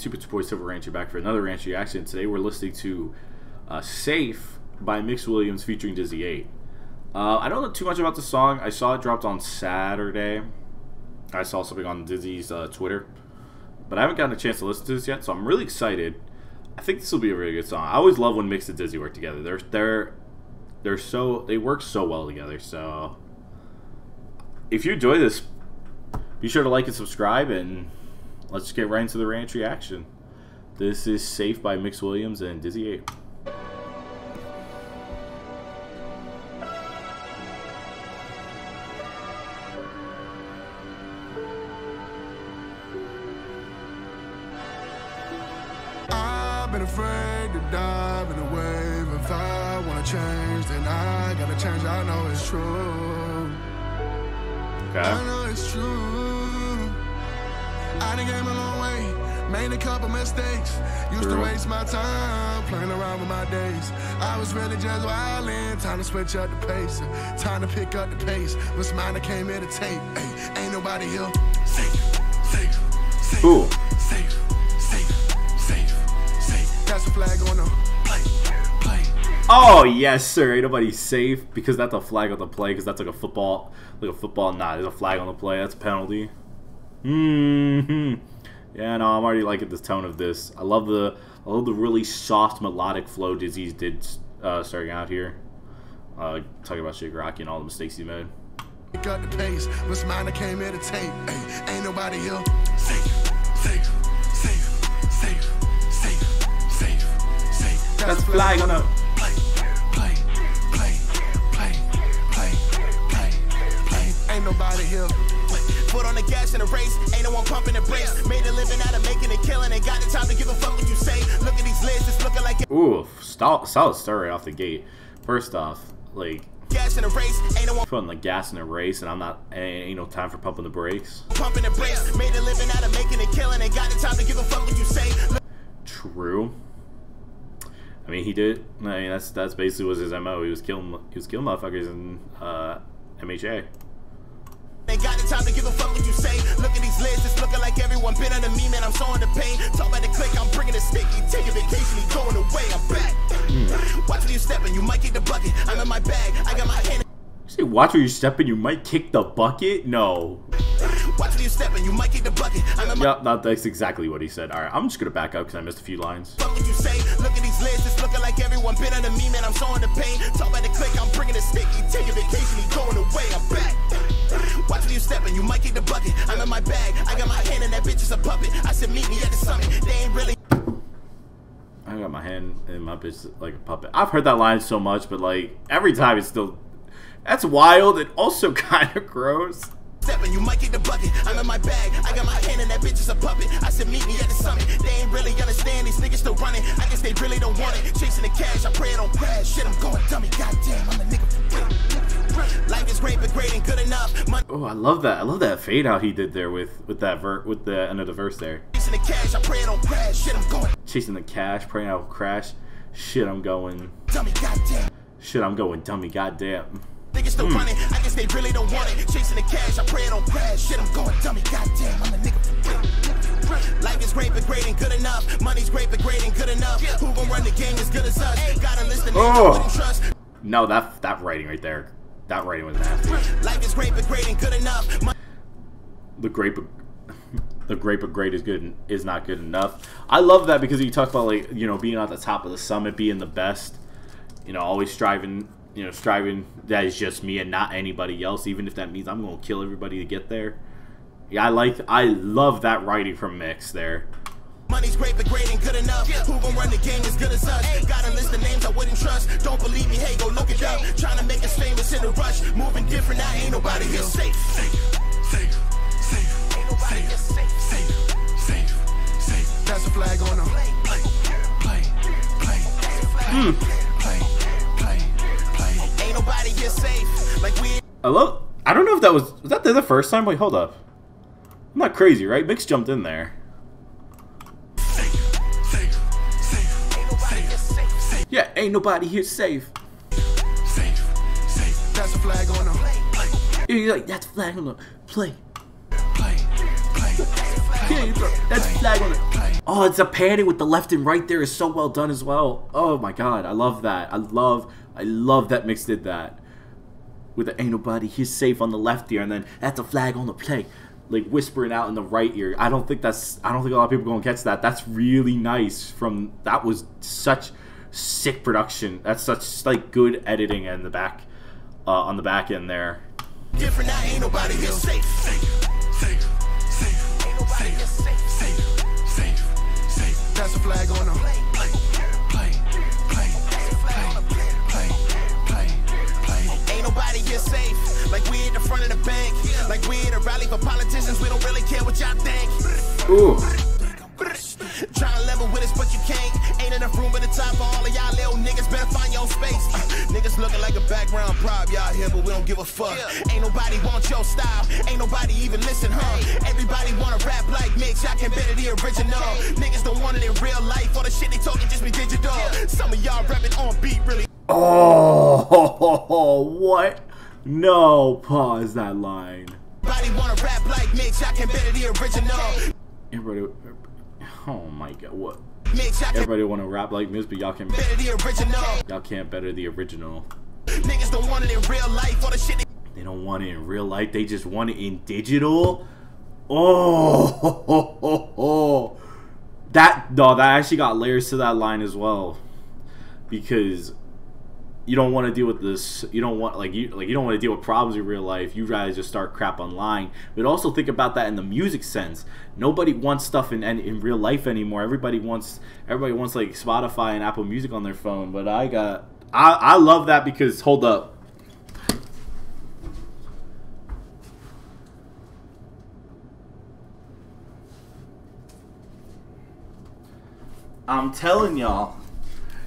YouTube? It's boy Silver Rancher back for another Ranch reaction. Today we're listening to uh, Safe by Mix Williams featuring DizzyEight. Uh, I don't know too much about the song. I saw it dropped on Saturday. I saw something on Dizzy's uh, Twitter. But I haven't gotten a chance to listen to this yet, so I'm really excited. I think this will be a really good song. I always love when Mix and Dizzy work together. They're they're they're so they work so well together. So if you enjoy this, be sure to like and subscribe and let's get right into the ranch reaction. This is Safe by Mix Williams and DizzyEight. Been afraid to dive in a wave. If I wanna change, then I gotta change. I know it's true. I know it's true. I done came a long way, made a couple mistakes. Used to waste my time playing around with my days. I was really just wildin', time to switch up the pace. Time to pick up the pace. What's mine? I came here to take. Ay, ain't nobody here. Safe, safe, safe. Ooh. Safe, safe, safe, safe. That's a flag on play, play. Oh yes, sir. Ain't nobody safe because that's a flag on the play. Because that's like a football, like a football. Nah, there's a flag on the play. That's a penalty. Hmm. Yeah, no, I'm already liking the tone of this. I love the, I love the really soft melodic flow Dizzy did uh, starting out here. Uh, talking about Rocky and all the mistakes he made. Pick up the pace. Mine? I came here to take. Ay, ain't nobody here. Safe, safe, safe, safe, safe, safe, safe. That's a flag on the. play, play, play, play, play, play, play. Ain't nobody here. Foot on the gas in the race, ain't no one pumping the brakes. Made a living out of making a killing, ain't got the time to give a fuck what you say. Look at these lids, it's looking like Ooh, solid, solid start right off the gate. First off, like gas in the race, ain't no one putting the gas in a race, and I'm not. Ain't, ain't no time for pumping the brakes. pumping the brakes. Made a living out of making a killing, ain't got the time to give a fuck what you say. Look True. I mean, he did. I mean, that's that's basically was his mo. He was killing he was killing motherfuckers in uh, MHA. Ain't got the time to give a fuck what you say. Look at these lids, it's looking like everyone been under me, man. I'm showing the pain. Talk about the click, I'm bringing the stick. He taking vacation, he going away. I'm back. Watch where you stepping, you might get the bucket. I'm in my bag, I got my hand. Say, watch where you stepping. You might kick the bucket. No. Watch where you stepping, you might get the bucket. I'm in my Yep, that, that's exactly what he said. All right, I'm just gonna back up because I missed a few lines. fuck what you say. Look at these lids, it's looking like everyone been under me, man. I'm showing the pain. Talk about the click, I'm bringing the stick. He taking vacation, he going away. I'm back. Watch where you stepping, you might get the bucket. I'm in my bag, I got my hand in that bitch, it's a puppet. I said, meet me at the summit. They ain't really. I got my hand in my bitch like a puppet. I've heard that line so much, but like every time it's still. That's wild and also kind of gross. Stepping, you might get the bucket. I'm in my bag. I got my hand in that bitch, it's a puppet. I said, meet me at the summit. They ain't really understand. These niggas still running. I guess they really don't want it. Chasing the cash, I pray it don't crash. Shit, I'm going dummy. Goddamn, I'm a nigga. Life is great, but great ain't good enough. Money Oh, I love that. I love that fade out he did there with with that ver- with the end of the verse there. chasing the cash, I pray it don't crash. Shit, I'm going Chasing the cash, praying I'll crash. Shit, I'm going. dummy. Goddamn. Shit, I'm going dummy. Goddamn. Niggas still hmm. running. I guess they really don't want it. Chasing the cash, I pray it don't crash. Shit, I'm going dummy. Goddamn, I'm a nigga for real. Life is great, but great ain't good enough. Money's great, but great ain't good enough. Who gon' run the game as good as us? Got a list of names I Oh. trust. No, that that writing right there. That writing was nasty. Life is great, but great ain't good enough. Mon- The grape, the grape of great is good and is not good enough. I love that because you talk about like you know being at the top of the summit, being the best. You know, always striving. You know, striving that is just me and not anybody else. Even if that means I'm gonna kill everybody to get there. Yeah, I like. I love that writing from Mix there. Money's great, but great ain't good enough. Who gon' run the game as good as us? Got a list of names I wouldn't trust. Don't believe me? Hey, go look it up. Trying to make us famous in a rush. Moving different, now ain't nobody here safe. Safe, safe, safe, Ain't nobody here safe. safe, safe, safe. That's a flag on the play, play, play, play, play, play, play, play. Ain't nobody here safe. Like we ain't I love. I don't know if that was was that the the first time. Wait, hold up. I'm not crazy, right? Mix jumped in there. Yeah, ain't nobody here safe. safe, safe. That's a flag on the play, You're like that's flag on the play. play, play, play. play. That's flag on the. Oh, it's a panning with the left and right there is so well done as well. Oh my god, I love that. I love, I love that Mix did that. With the ain't nobody here safe on the left ear, and then that's a flag on the play, like whispering out in the right ear. I don't think that's. I don't think a lot of people gonna catch that. That's really nice. From that was such sick production. That's such like good editing in the back, uh, on the back end there. Different now, ain't nobody here safe. Safe, safe, safe, Ain't nobody here safe. safe, safe, safe. That's a flag on the play, play, play, play, play, play, play. Ain't nobody here safe. Like we at the front of the bank. Like we at a rally for politicians. We don't really care what y'all think. Ooh. Trying to level with us, but you can't. Ain't enough room at the top for all of y'all little niggas. Better find your own space. Uh, niggas looking like a background prop, y'all here, but we don't give a fuck. Ain't nobody want your style. Ain't nobody even listen, huh? Everybody wanna rap like Mix. Y'all can better the original. Niggas don't want it in real life. All the shit they talking just be digital. Some of y'all rapping on beat really. Oh, what? No, pause that line. Everybody wanna rap like Mix. Y'all can better the original. Everybody, oh my god, what? Mix. Y'all can Everybody want to rap like this, but y'all can better the original. y'all can't better the original. Niggas don't want it in real life. All the shit they don't want it in real life. They just want it in digital. Oh, that no, that actually got layers to that line as well, because you don't want to deal with this. You don't want like you like you don't want to deal with problems in real life. You guys just start crap online. But also think about that in the music sense. Nobody wants stuff in in, in real life anymore. Everybody wants everybody wants like Spotify and Apple Music on their phone. But I got I I love that because hold up. I'm telling y'all,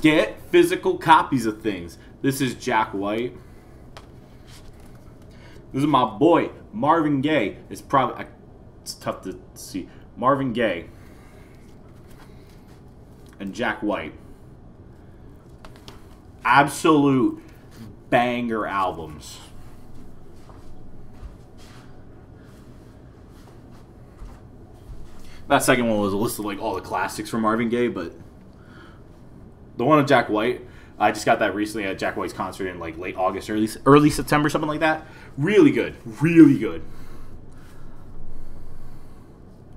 get physical copies of things. This is Jack White. This is my boy Marvin Gaye. It's probably it's tough to see Marvin Gaye and Jack White. Absolute banger albums. That second one was a list of like all the classics from Marvin Gaye, but the one of Jack White, I just got that recently at Jack White's concert in like late August, early early September, something like that. Really good, really good.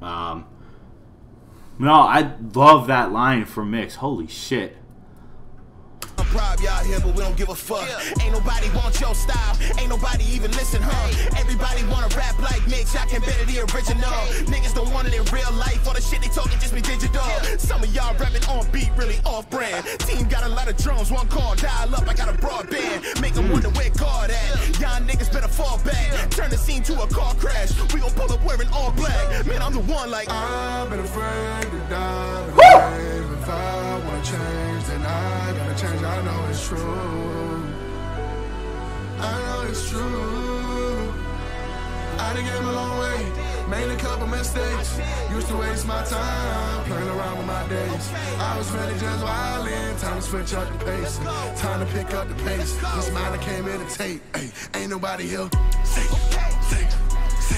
Um, no, I love that line from Mix. Holy shit. I'm proud y'all here, but we don't give a fuck. Ain't nobody want your style. Ain't nobody even listen, huh? Everybody wanna rap like Mix. Y'all can better the original. Niggas don't want it in real life. All the shit they talking just be digital. Some of y'all rapping on beat, really off brand. Team got a lot of drums, one call, dial up. I got a broadband. Make them wonder where God at. Y'all niggas better fall back. Turn the scene to a car crash. We gon' pull up wearing all black. Man, I'm the one like. I've been afraid to die. Been if I wanna change, then I gotta change. I know it's true. I know it's true. I done came a long way, made a couple mistakes. Used to waste my time playing around with my days. I was really just wildin', time to switch up the pace. Time to pick up the pace. This mind came here to take. Ay, ain't nobody here.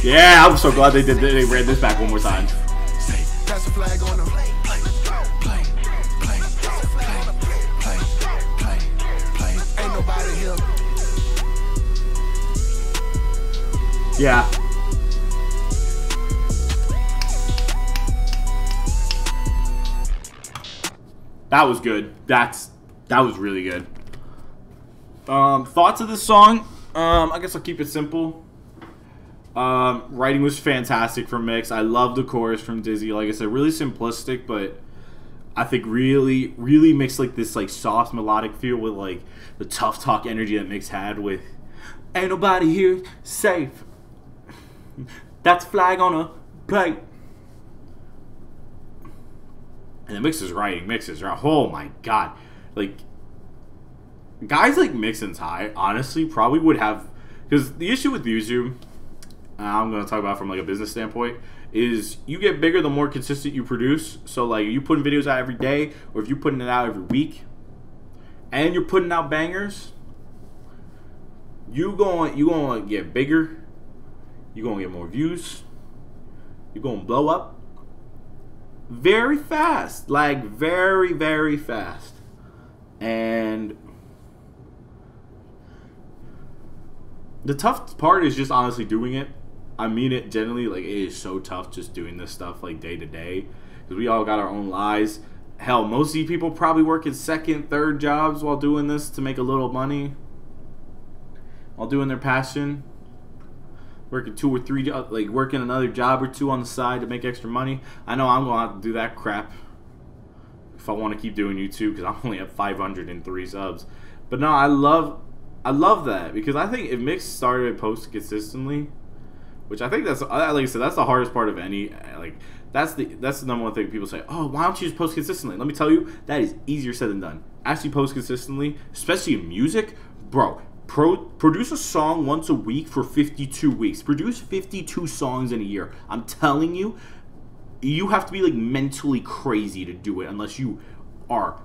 Yeah, I'm so glad they did. They ran this back one more time. That's a flag on the play, That was good. That's that was really good. Um, thoughts of this song? Um, I guess I'll keep it simple. Um, writing was fantastic from Mix. I love the chorus from Dizzy. Like I said, really simplistic, but I think really, really makes like this like soft melodic feel with like the tough talk energy that Mix had with "Ain't nobody here safe." That's flag on a plate. And the Mix is writing, is right. Oh my god, like guys like Mix and Ty honestly probably would have because the issue with YouTube, I'm gonna talk about from like a business standpoint, is you get bigger the more consistent you produce. So like you putting videos out every day, or if you're putting it out every week, and you're putting out bangers, you going you gonna get bigger. You gonna get more views. You gonna blow up. Very fast, like very very fast, and the tough part is just honestly doing it. I mean it generally, like it is so tough just doing this stuff like day to day because we all got our own lives. Hell, most of these people probably work in second, third jobs while doing this to make a little money, while doing their passion. Working two or three, like working another job or two on the side to make extra money. I know I'm gonna have to do that crap if I want to keep doing YouTube because I'm only at 503 subs. But no, I love I love that because I think if Mix started post consistently, which I think that's like I said that's the hardest part of any like that's the that's the number one thing people say. Oh, why don't you just post consistently? Let me tell you, that is easier said than done. Actually, post consistently, especially in music, bro. Pro, produce a song once a week for 52 weeks. Produce 52 songs in a year. I'm telling you, you have to be like mentally crazy to do it unless you are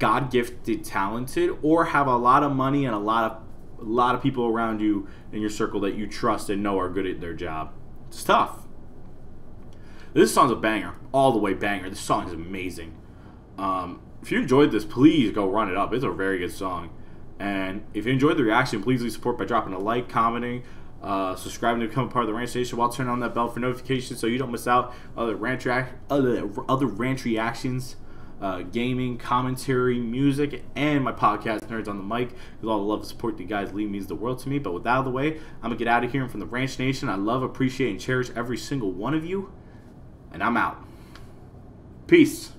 God gifted talented or have a lot of money and a lot of a lot of people around you in your circle that you trust and know are good at their job. It's tough. This song's a banger, all the way banger. This song is amazing. Um, if you enjoyed this, please go run it up. It's a very good song. And if you enjoyed the reaction, please leave support by dropping a like, commenting, uh, subscribing to become a part of the Ranch Nation while turning on that bell for notifications so you don't miss out other ranch other other ranch reactions, uh, gaming, commentary, music, and my podcast Nerds on the Mic. Because all the love and support you guys leave means the world to me. But with that out of the way, I'm gonna get out of here and from the Ranch Nation. I love, appreciate, and cherish every single one of you. And I'm out. Peace.